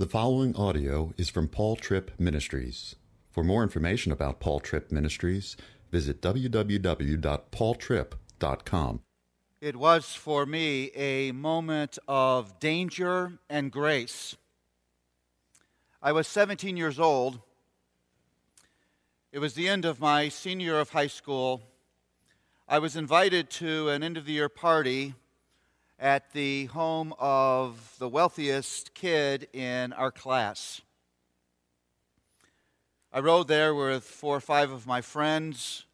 The following audio is from Paul Tripp Ministries. For more information about Paul Tripp Ministries, visit www.paultripp.com. It was for me a moment of danger and grace. I was 17 years old. It was the end of my senior year of high school. I was invited to an end of the year party at the home of the wealthiest kid in our class. I rode there with four or five of my friends,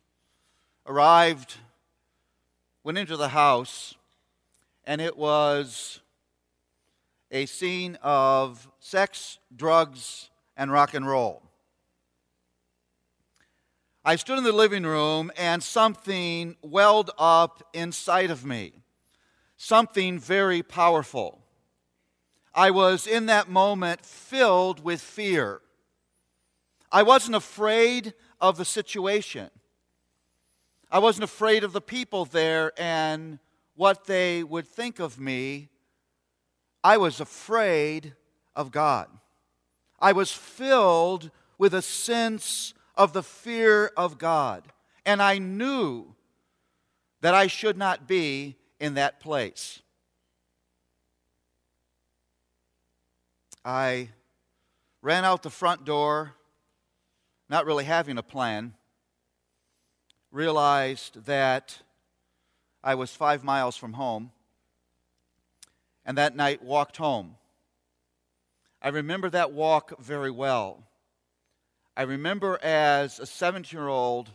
arrived, went into the house, and it was a scene of sex, drugs, and rock and roll. I stood in the living room and something welled up inside of me something very powerful. I was in that moment filled with fear. I wasn't afraid of the situation. I wasn't afraid of the people there and what they would think of me. I was afraid of God. I was filled with a sense of the fear of God. And I knew that I should not be in that place. I ran out the front door, not really having a plan, realized that I was five miles from home, and that night walked home. I remember that walk very well. I remember as a 17 year old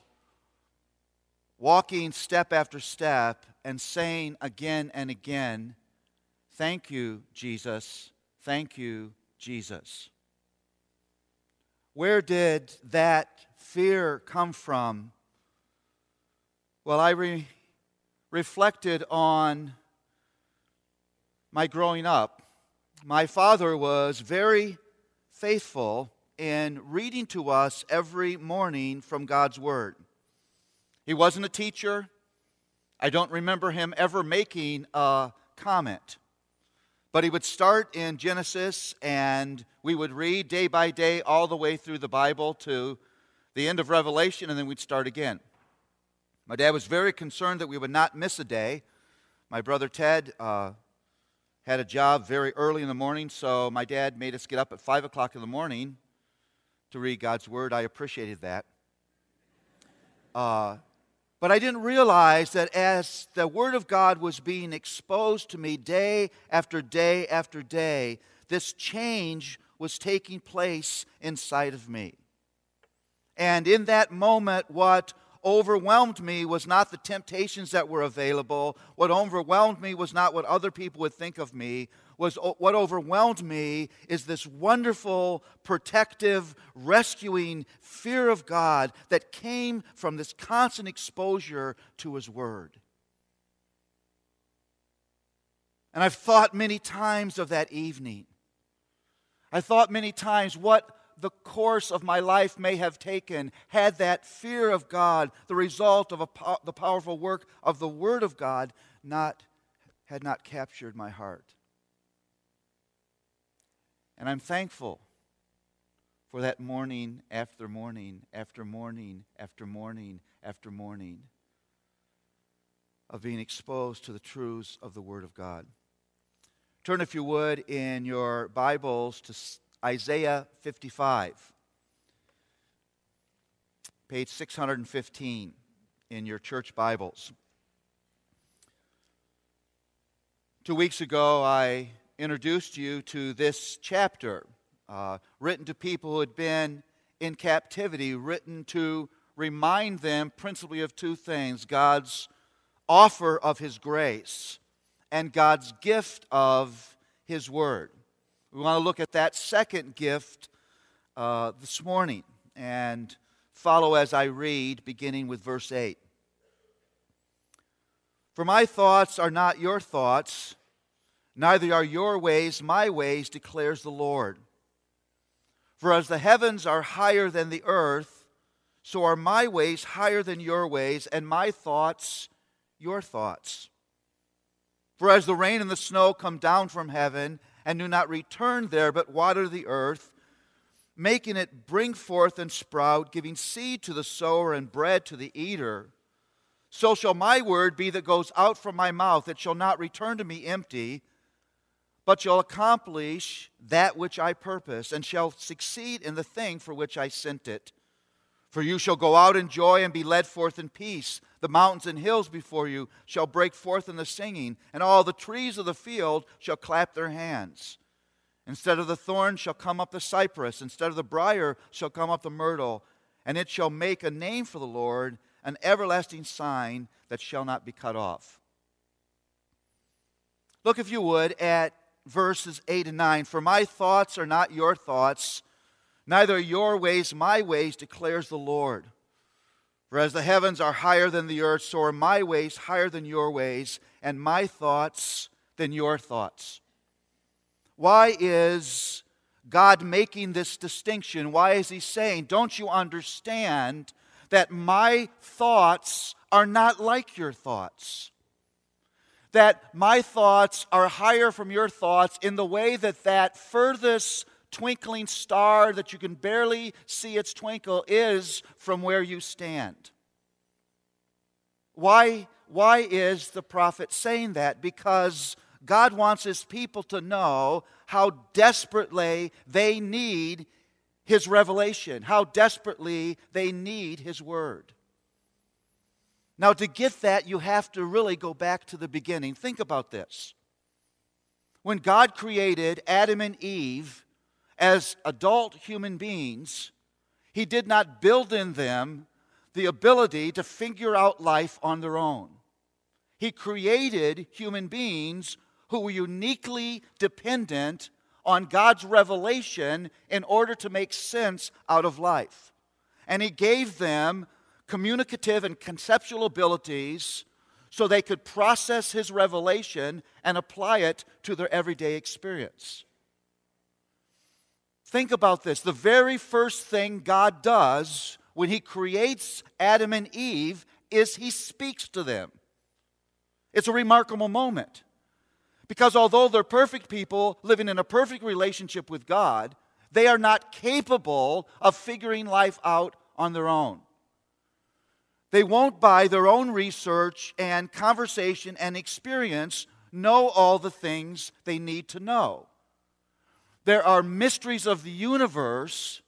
walking step after step and saying again and again, Thank you, Jesus. Thank you, Jesus. Where did that fear come from? Well, I re- reflected on my growing up. My father was very faithful in reading to us every morning from God's Word. He wasn't a teacher, I don't remember him ever making a comment. But he would start in Genesis and we would read day by day all the way through the Bible to the end of Revelation and then we'd start again. My dad was very concerned that we would not miss a day. My brother Ted uh, had a job very early in the morning, so my dad made us get up at 5 o'clock in the morning to read God's Word. I appreciated that. Uh, but I didn't realize that as the Word of God was being exposed to me day after day after day, this change was taking place inside of me. And in that moment, what overwhelmed me was not the temptations that were available. What overwhelmed me was not what other people would think of me, was what overwhelmed me is this wonderful, protective, rescuing fear of God that came from this constant exposure to His Word. And I've thought many times of that evening. I thought many times what the course of my life may have taken had that fear of God, the result of po- the powerful work of the Word of God, not, had not captured my heart. And I'm thankful for that morning after morning after morning after morning after morning of being exposed to the truths of the Word of God. Turn, if you would, in your Bibles to Isaiah 55, page 615 in your church Bibles. Two weeks ago, I introduced you to this chapter, uh, written to people who had been in captivity, written to remind them principally of two things God's offer of His grace and God's gift of His Word. We want to look at that second gift uh, this morning and follow as I read, beginning with verse 8. For my thoughts are not your thoughts Neither are your ways my ways, declares the Lord. For as the heavens are higher than the earth, so are my ways higher than your ways, and my thoughts your thoughts. For as the rain and the snow come down from heaven, and do not return there, but water the earth, making it bring forth and sprout, giving seed to the sower and bread to the eater. So shall my word be that goes out from my mouth. It shall not return to me empty, but shall accomplish that which I purpose, and shall succeed in the thing for which I sent it. For you shall go out in joy and be led forth in peace. The mountains and hills before you shall break forth in the singing, and all the trees of the field shall clap their hands. Instead of the thorn shall come up the cypress, instead of the brier shall come up the myrtle, and it shall make a name for the Lord, an everlasting sign that shall not be cut off. Look, if you would, at verses 8 and 9. For my thoughts are not your thoughts, neither your ways my ways, declares the Lord. For as the heavens are higher than the earth, so are my ways higher than your ways, and my thoughts than your thoughts. Why is God making this distinction? Why is He saying, Don't you understand that my thoughts are not like your thoughts? That my thoughts are higher from your thoughts in the way that that furthest twinkling star that you can barely see its twinkle is from where you stand. Why, why is the prophet saying that? Because God wants his people to know how desperately they need his revelation, how desperately they need his word. Now, to get that, you have to really go back to the beginning. Think about this. When God created Adam and Eve, as adult human beings, He did not build in them the ability to figure out life on their own. He created human beings who were uniquely dependent on God's revelation in order to make sense out of life. And He gave them communicative and conceptual abilities so they could process His revelation and apply it to their everyday experience. Think about this. The very first thing God does when He creates Adam and Eve is He speaks to them. It's a remarkable moment. Because although they're perfect people living in a perfect relationship with God, they are not capable of figuring life out on their own. They won't, by their own research and conversation and experience, know all the things they need to know. There are mysteries of the universe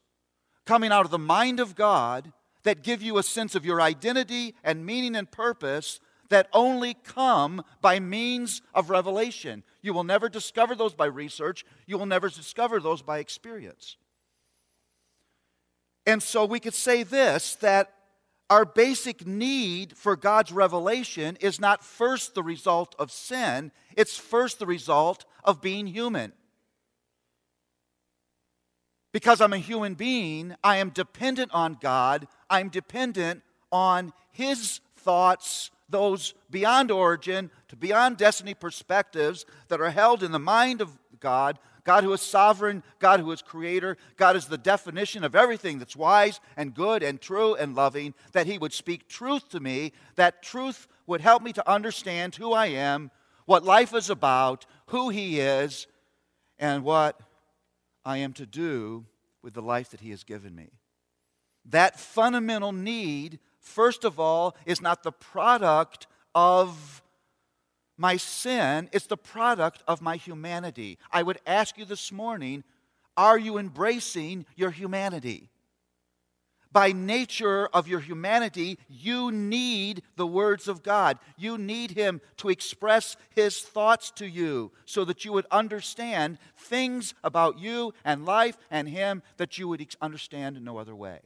coming out of the mind of God that give you a sense of your identity and meaning and purpose that only come by means of revelation. You will never discover those by research, you will never discover those by experience. And so we could say this that our basic need for God's revelation is not first the result of sin, it's first the result of being human. Because I'm a human being, I am dependent on God. I'm dependent on His thoughts, those beyond origin to beyond destiny perspectives that are held in the mind of God. God who is sovereign, God who is creator, God is the definition of everything that's wise and good and true and loving, that He would speak truth to me, that truth would help me to understand who I am, what life is about, who He is, and what I am to do with the life that He has given me. That fundamental need, first of all, is not the product of my sin, is the product of my humanity. I would ask you this morning are you embracing your humanity? by nature of your humanity, you need the words of God. You need Him to express His thoughts to you so that you would understand things about you and life and Him that you would understand in no other way.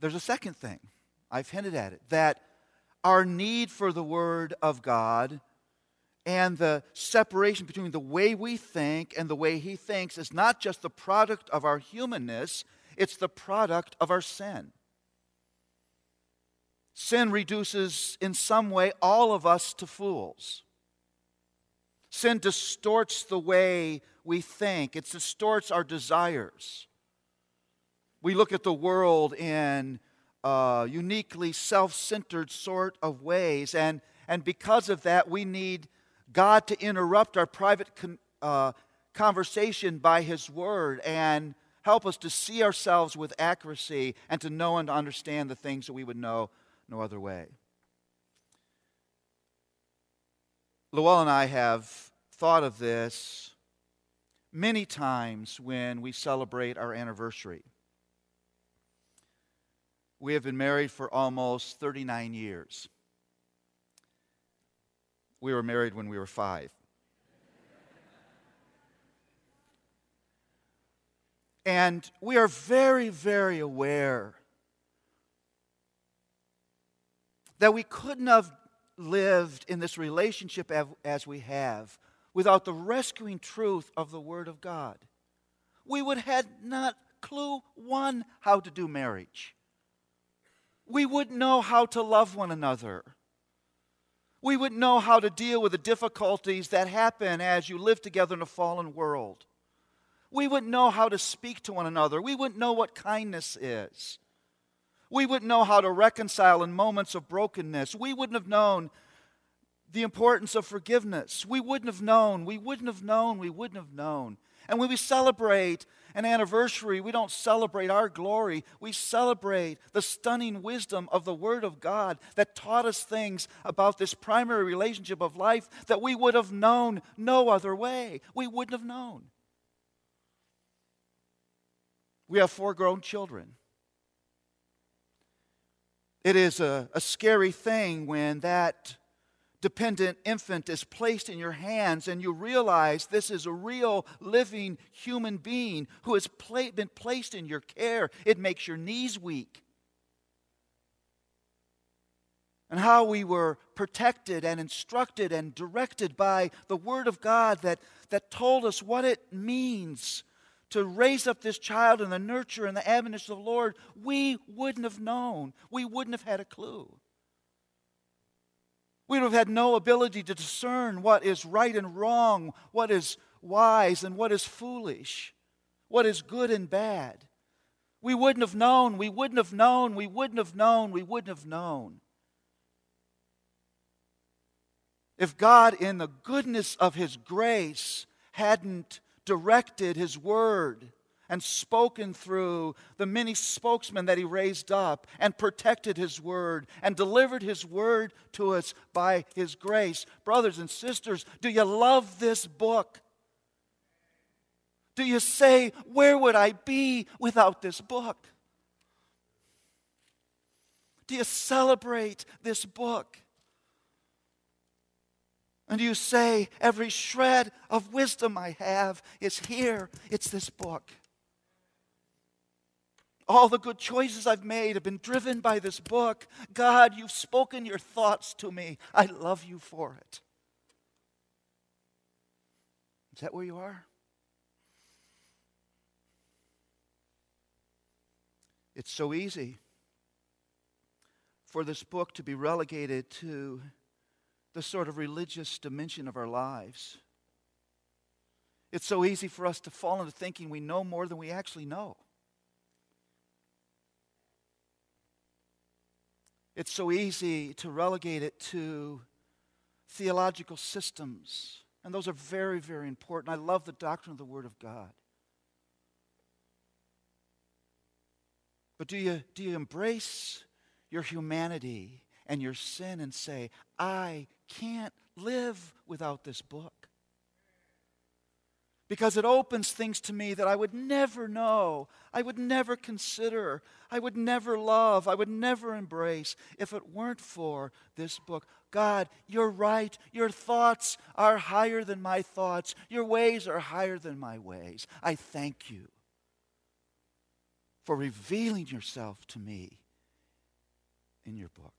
There's a second thing. I've hinted at it that our need for the Word of God and the separation between the way we think and the way he thinks is not just the product of our humanness, it's the product of our sin. Sin reduces, in some way, all of us to fools. Sin distorts the way we think, it distorts our desires. We look at the world in uh, uniquely self centered sort of ways, and, and because of that, we need God to interrupt our private con- uh, conversation by His Word and help us to see ourselves with accuracy and to know and to understand the things that we would know no other way. Luella and I have thought of this many times when we celebrate our anniversary. We have been married for almost 39 years. We were married when we were five. And we are very, very aware that we couldn't have lived in this relationship as we have without the rescuing truth of the Word of God. We would have not clue one how to do marriage. We wouldn't know how to love one another. We wouldn't know how to deal with the difficulties that happen as you live together in a fallen world. We wouldn't know how to speak to one another. We wouldn't know what kindness is. We wouldn't know how to reconcile in moments of brokenness. We wouldn't have known the importance of forgiveness. We wouldn't have known. We wouldn't have known. We wouldn't have known. And when we celebrate an anniversary, we don't celebrate our glory. We celebrate the stunning wisdom of the Word of God that taught us things about this primary relationship of life that we would have known no other way. We wouldn't have known. We have four grown children. It is a, a scary thing when that dependent infant is placed in your hands and you realize this is a real living human being who has pla- been placed in your care. It makes your knees weak. And how we were protected and instructed and directed by the Word of God that, that told us what it means to raise up this child in the nurture and the admonition of the Lord, we wouldn't have known. We wouldn't have had a clue. We would have had no ability to discern what is right and wrong, what is wise and what is foolish, what is good and bad. We wouldn't have known, we wouldn't have known, we wouldn't have known, we wouldn't have known. If God, in the goodness of His grace, hadn't directed his word and spoken through the many spokesmen that he raised up and protected his word and delivered his word to us by his grace. Brothers and sisters, do you love this book? Do you say, Where would I be without this book? Do you celebrate this book? And you say, Every shred of wisdom I have is here. It's this book. All the good choices I've made have been driven by this book. God, you've spoken your thoughts to me. I love you for it. Is that where you are? It's so easy for this book to be relegated to the sort of religious dimension of our lives. It's so easy for us to fall into thinking we know more than we actually know. It's so easy to relegate it to theological systems. And those are very, very important. I love the doctrine of the Word of God. But do you, do you embrace your humanity and your sin and say, I can't live without this book. Because it opens things to me that I would never know, I would never consider, I would never love, I would never embrace if it weren't for this book. God, you're right. Your thoughts are higher than my thoughts. Your ways are higher than my ways. I thank you for revealing yourself to me in your book.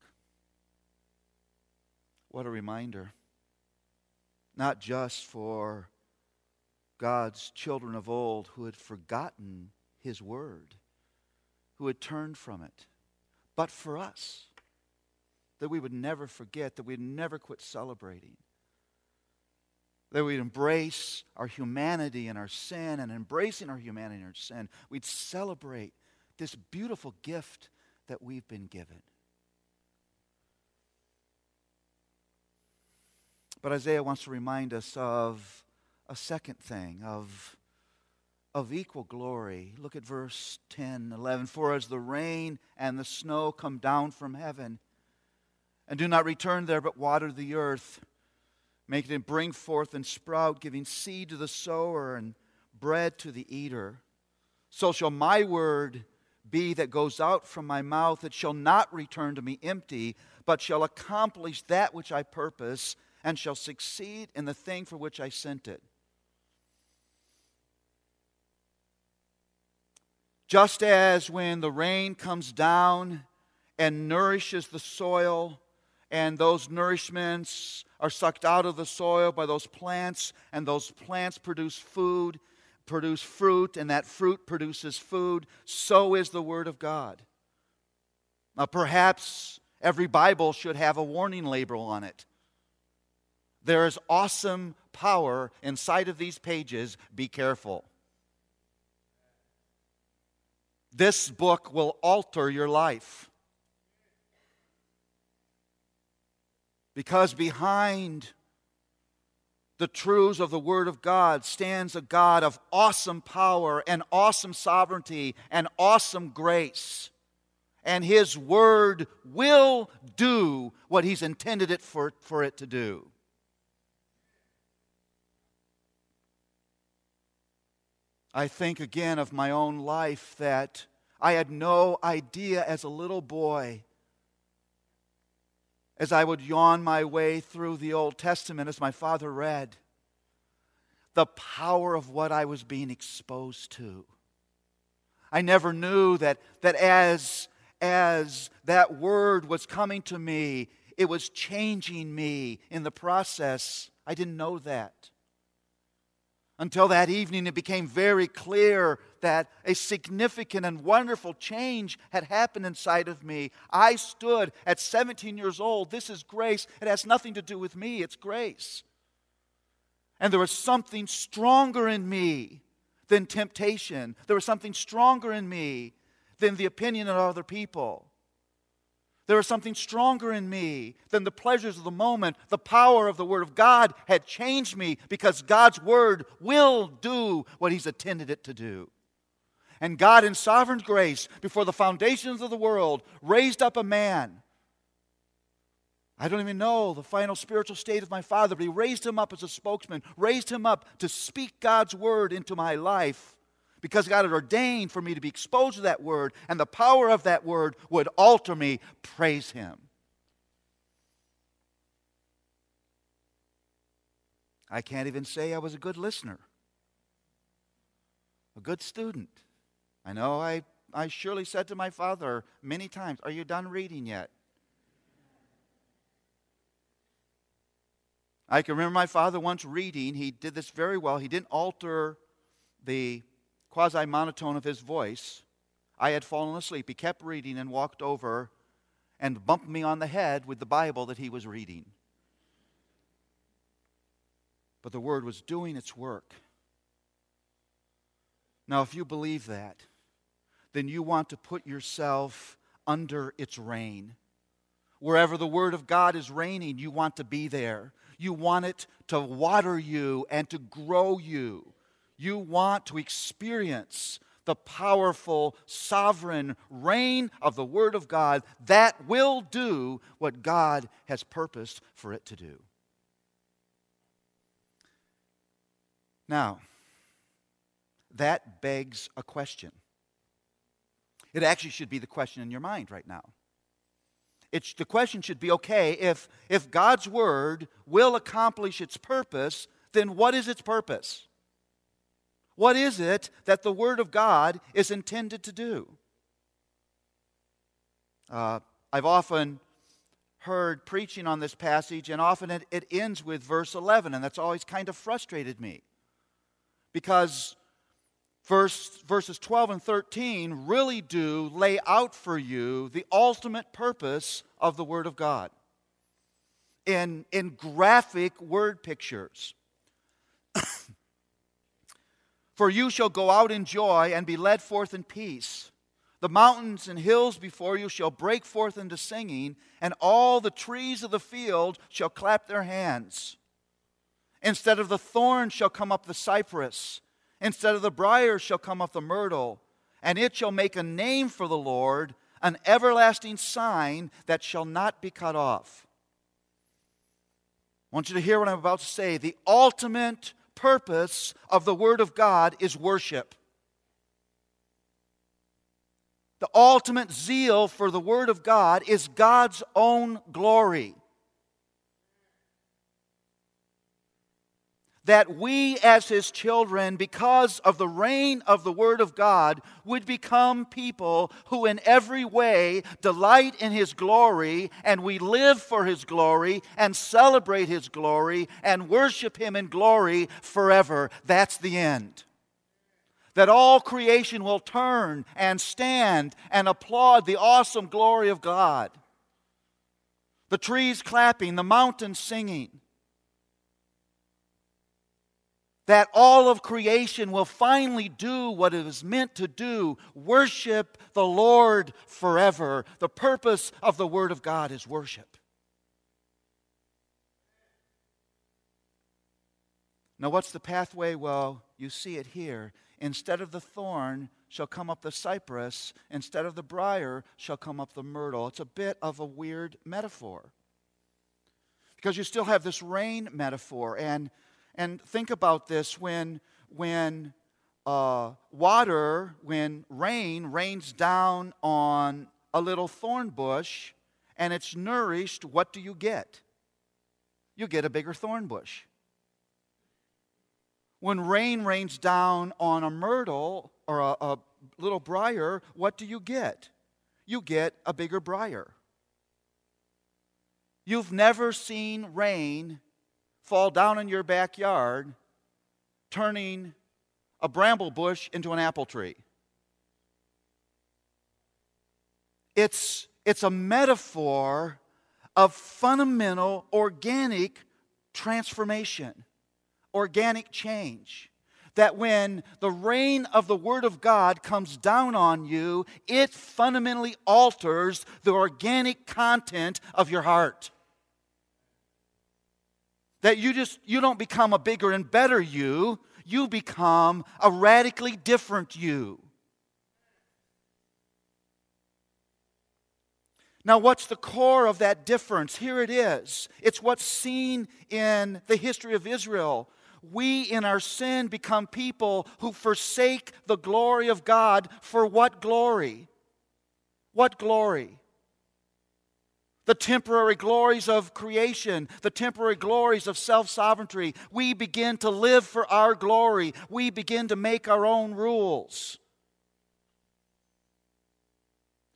What a reminder. Not just for God's children of old who had forgotten his word, who had turned from it, but for us, that we would never forget, that we'd never quit celebrating, that we'd embrace our humanity and our sin, and embracing our humanity and our sin, we'd celebrate this beautiful gift that we've been given. But Isaiah wants to remind us of a second thing, of, of equal glory. Look at verse 10, 11. For as the rain and the snow come down from heaven, and do not return there, but water the earth, make it bring forth and sprout, giving seed to the sower and bread to the eater. So shall my word be that goes out from my mouth. It shall not return to me empty, but shall accomplish that which I purpose, and shall succeed in the thing for which I sent it. Just as when the rain comes down and nourishes the soil, and those nourishments are sucked out of the soil by those plants, and those plants produce food, produce fruit, and that fruit produces food, so is the Word of God. Now, perhaps every Bible should have a warning label on it. There is awesome power inside of these pages. Be careful. This book will alter your life. Because behind the truths of the Word of God stands a God of awesome power and awesome sovereignty and awesome grace. And His Word will do what He's intended it for, for it to do. I think again of my own life that I had no idea as a little boy as I would yawn my way through the Old Testament as my father read, the power of what I was being exposed to. I never knew that, that as, as that word was coming to me, it was changing me in the process. I didn't know that. Until that evening, it became very clear that a significant and wonderful change had happened inside of me. I stood at 17 years old. This is grace. It has nothing to do with me, it's grace. And there was something stronger in me than temptation, there was something stronger in me than the opinion of other people. There was something stronger in me than the pleasures of the moment. The power of the Word of God had changed me because God's Word will do what He's intended it to do. And God, in sovereign grace, before the foundations of the world, raised up a man. I don't even know the final spiritual state of my father, but He raised him up as a spokesman, raised him up to speak God's Word into my life because God had ordained for me to be exposed to that word, and the power of that word would alter me. Praise Him. I can't even say I was a good listener, a good student. I know I, I surely said to my father many times, Are you done reading yet? I can remember my father once reading. He did this very well. He didn't alter the quasi monotone of his voice, I had fallen asleep. He kept reading and walked over and bumped me on the head with the Bible that he was reading. But the Word was doing its work. Now, if you believe that, then you want to put yourself under its reign. Wherever the Word of God is reigning, you want to be there. You want it to water you and to grow you you want to experience the powerful, sovereign reign of the Word of God that will do what God has purposed for it to do. Now, that begs a question. It actually should be the question in your mind right now. It's, the question should be okay, if, if God's Word will accomplish its purpose, then what is its purpose? What is it that the Word of God is intended to do? Uh, I've often heard preaching on this passage, and often it, it ends with verse 11, and that's always kind of frustrated me. Because verse, verses 12 and 13 really do lay out for you the ultimate purpose of the Word of God in, in graphic word pictures. For you shall go out in joy and be led forth in peace. The mountains and hills before you shall break forth into singing, and all the trees of the field shall clap their hands. Instead of the thorn shall come up the cypress. Instead of the brier shall come up the myrtle. And it shall make a name for the Lord, an everlasting sign that shall not be cut off. I want you to hear what I'm about to say. The ultimate purpose of the Word of God is worship. The ultimate zeal for the Word of God is God's own glory. That we, as his children, because of the reign of the Word of God, would become people who, in every way, delight in his glory, and we live for his glory, and celebrate his glory, and worship him in glory forever. That's the end. That all creation will turn and stand and applaud the awesome glory of God. The trees clapping, the mountains singing that all of creation will finally do what it was meant to do worship the Lord forever. The purpose of the Word of God is worship. Now, what's the pathway? Well, you see it here. Instead of the thorn shall come up the cypress, instead of the brier shall come up the myrtle. It's a bit of a weird metaphor. Because you still have this rain metaphor, and and think about this when, when uh, water, when rain rains down on a little thorn bush and it's nourished, what do you get? You get a bigger thorn bush. When rain rains down on a myrtle or a, a little briar, what do you get? You get a bigger briar. You've never seen rain fall down in your backyard, turning a bramble bush into an apple tree. It's, it's a metaphor of fundamental organic transformation, organic change. That when the rain of the Word of God comes down on you, it fundamentally alters the organic content of your heart that you just you don't become a bigger and better you. You become a radically different you. Now what's the core of that difference? Here it is. It's what's seen in the history of israel. We in our sin become people who forsake the glory of god for what glory? What glory the temporary glories of creation, the temporary glories of self sovereignty. We begin to live for our glory. We begin to make our own rules.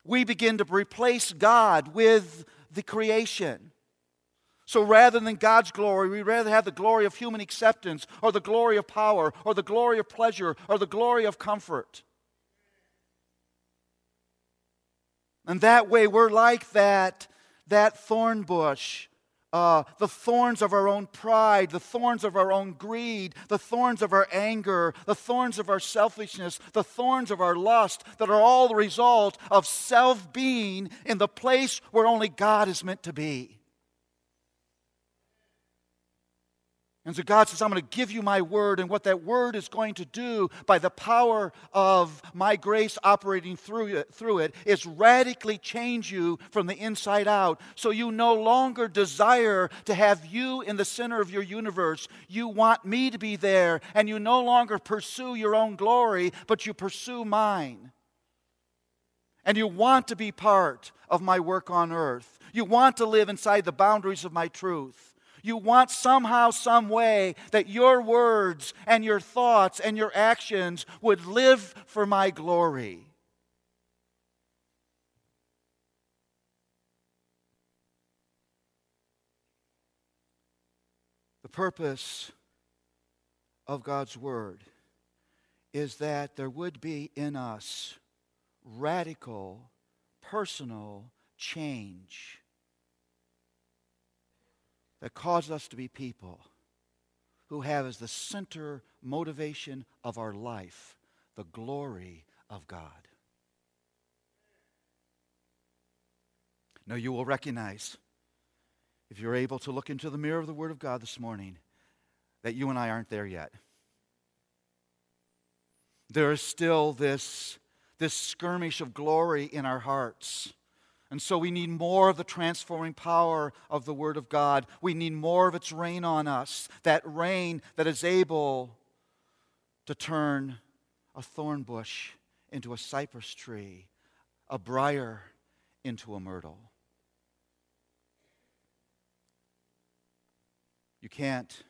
We begin to replace God with the creation. So rather than God's glory, we rather have the glory of human acceptance, or the glory of power, or the glory of pleasure, or the glory of comfort. And that way, we're like that that thorn bush. Uh, the thorns of our own pride, the thorns of our own greed, the thorns of our anger, the thorns of our selfishness, the thorns of our lust that are all the result of self being in the place where only God is meant to be. And so God says, I'm going to give you my word, and what that word is going to do by the power of my grace operating through it, through it is radically change you from the inside out. So you no longer desire to have you in the center of your universe. You want me to be there, and you no longer pursue your own glory, but you pursue mine. And you want to be part of my work on earth. You want to live inside the boundaries of my truth. You want somehow, some way that your words and your thoughts and your actions would live for my glory. The purpose of God's Word is that there would be in us radical, personal change that cause us to be people who have as the center motivation of our life the glory of God. Now, you will recognize, if you're able to look into the mirror of the Word of God this morning, that you and I aren't there yet. There is still this, this skirmish of glory in our hearts. And so we need more of the transforming power of the Word of God. We need more of its rain on us, that rain that is able to turn a thorn bush into a cypress tree, a briar into a myrtle. You can't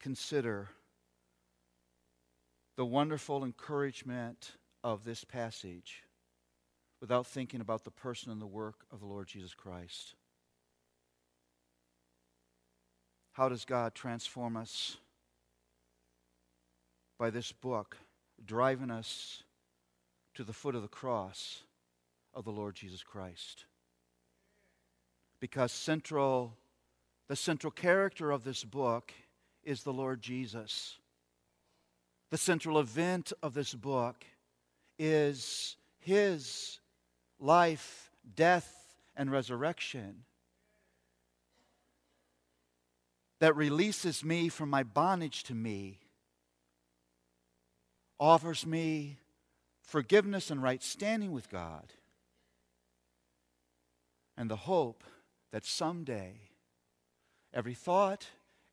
consider the wonderful encouragement of this passage without thinking about the person and the work of the Lord Jesus Christ. How does God transform us? By this book, driving us to the foot of the cross of the Lord Jesus Christ. Because central, the central character of this book is the Lord Jesus. The central event of this book is his life, death, and resurrection that releases me from my bondage to me, offers me forgiveness and right standing with God, and the hope that someday every thought,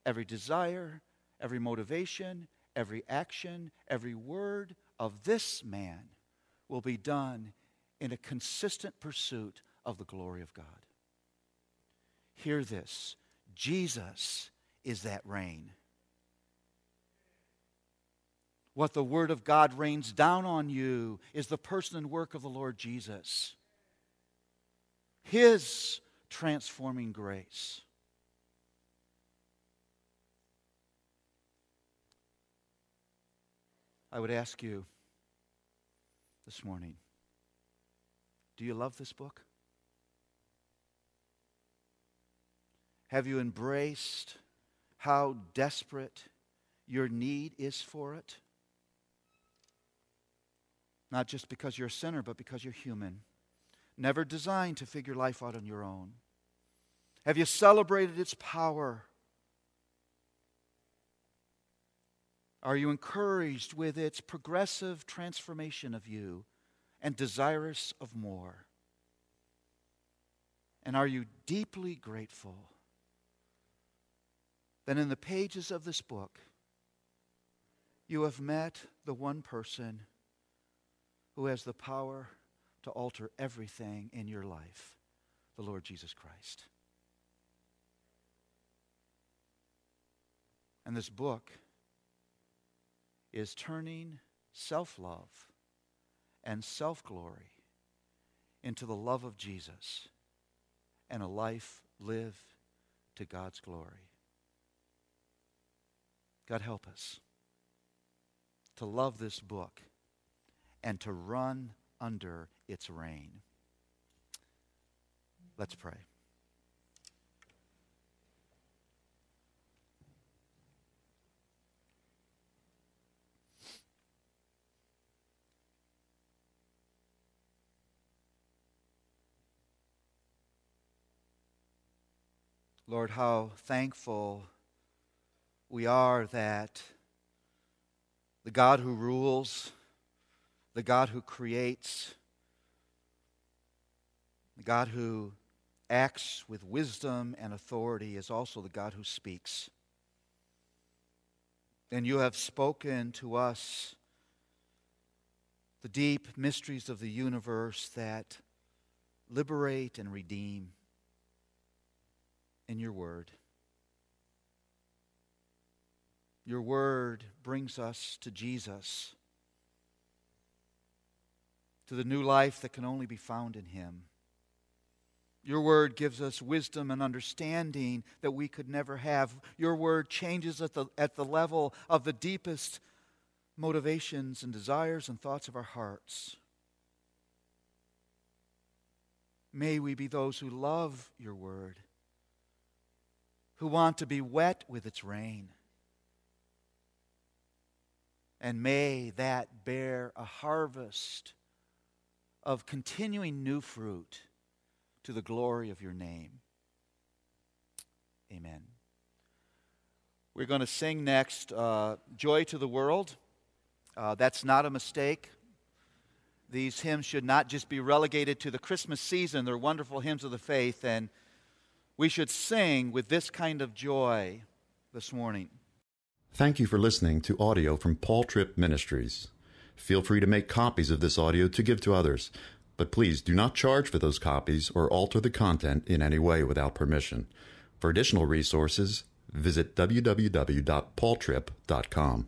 every desire, every motivation, every action, every word of this man will be done in a consistent pursuit of the glory of God. Hear this Jesus is that rain. What the Word of God rains down on you is the person and work of the Lord Jesus. His transforming grace. I would ask you this morning do you love this book? Have you embraced how desperate your need is for it? Not just because you're a sinner, but because you're human, never designed to figure life out on your own. Have you celebrated its power? Are you encouraged with its progressive transformation of you and desirous of more? And are you deeply grateful that in the pages of this book you have met the one person who has the power to alter everything in your life, the Lord Jesus Christ? And this book is turning self love and self glory into the love of Jesus and a life lived to God's glory. God help us to love this book and to run under its reign. Let's pray. Lord, how thankful we are that the God who rules, the God who creates, the God who acts with wisdom and authority is also the God who speaks. And you have spoken to us the deep mysteries of the universe that liberate and redeem in your word. Your word brings us to Jesus, to the new life that can only be found in him. Your word gives us wisdom and understanding that we could never have. Your word changes at the, at the level of the deepest motivations and desires and thoughts of our hearts. May we be those who love your word who want to be wet with its rain. And may that bear a harvest of continuing new fruit to the glory of your name. Amen. We're going to sing next uh, Joy to the World. Uh, that's not a mistake. These hymns should not just be relegated to the Christmas season. They're wonderful hymns of the faith, and we should sing with this kind of joy this morning. Thank you for listening to audio from Paul Tripp Ministries. Feel free to make copies of this audio to give to others, but please do not charge for those copies or alter the content in any way without permission. For additional resources, visit www.paultripp.com.